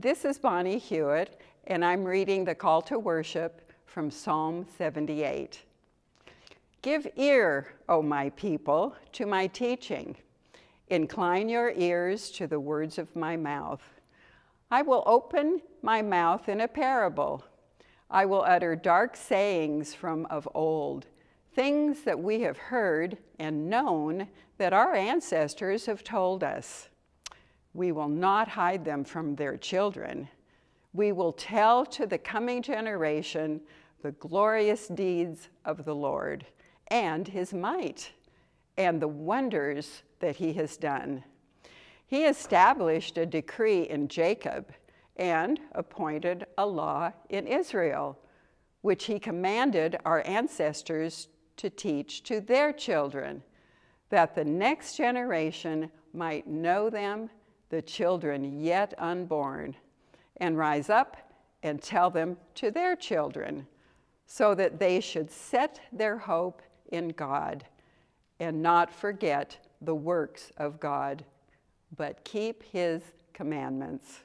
This is Bonnie Hewitt, and I'm reading the call to worship from Psalm 78. Give ear, O my people, to my teaching. Incline your ears to the words of my mouth. I will open my mouth in a parable. I will utter dark sayings from of old, things that we have heard and known that our ancestors have told us. We will not hide them from their children. We will tell to the coming generation the glorious deeds of the Lord and his might and the wonders that he has done. He established a decree in Jacob and appointed a law in Israel, which he commanded our ancestors to teach to their children, that the next generation might know them, the children yet unborn, and rise up and tell them to their children, so that they should set their hope in God and not forget the works of God, but keep his commandments.